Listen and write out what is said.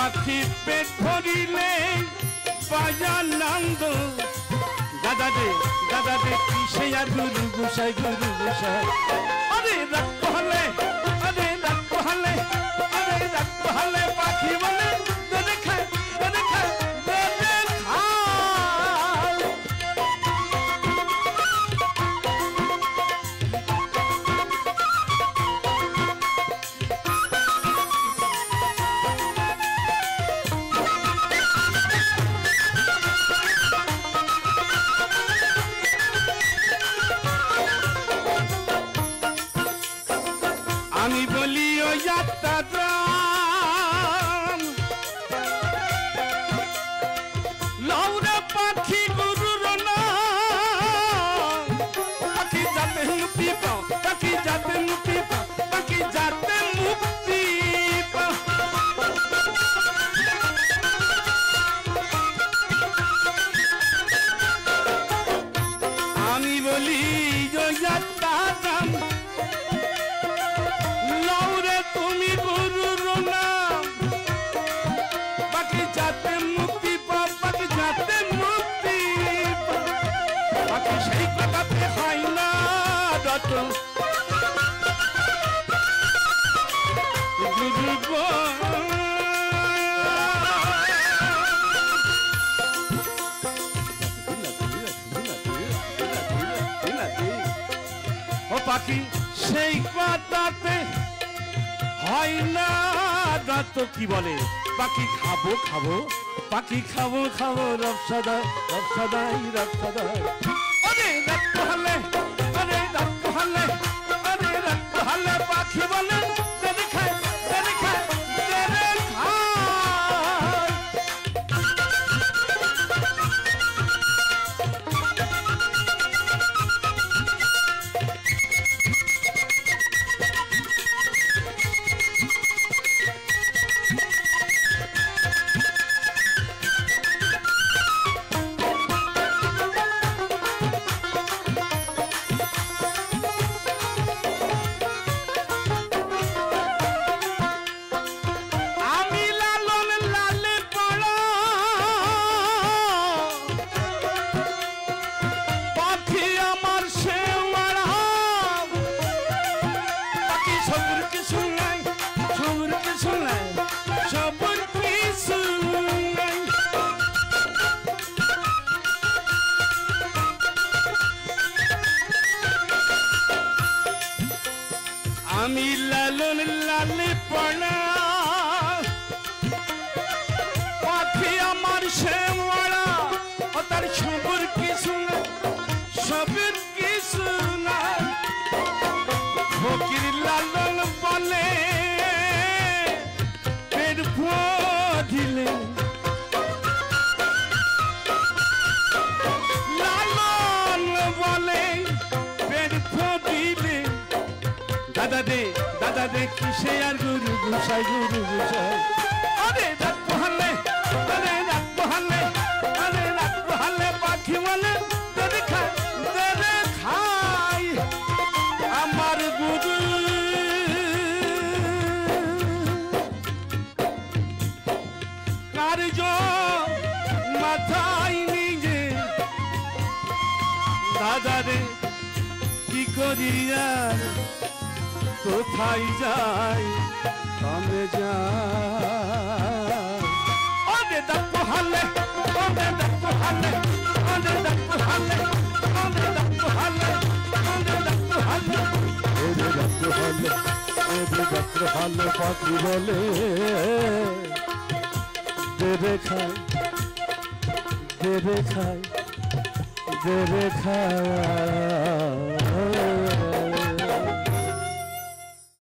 পাখি পেট ভরিলে ধরিলে বাজানন্দ দাদা রে দাদা রে, কিসে আর গুরু গুসাই গুরু গুসাই? আরে রাখ হলে, আরে রাখ হলে বলি ও যাত্রা লৌরে পাখি, সেই কথাতে হয় না রাত কি বলে? পাখি খাব খাব, পাখি খাব খাব রবসাদাই রবসাদাই রবসাদাই আরে রাত হলে Ami lalun lalipalam দাদা দে দাদা দে কিসে আর গুরু গুসাই গুরু গুসাই? আরে রাত পোহালে আরে রাত পোহালে আরে রাত পোহালে পাখি বলে দেরে খায় দেরে খাই আমার গুরু। কার্য মাথায় নিজে দাদা রে কি করি আর কোথায় যাই কমে যাই দপ্প হালে হলে পাখি বলে। দেবে খায় দেবে খায় দেবে খায়।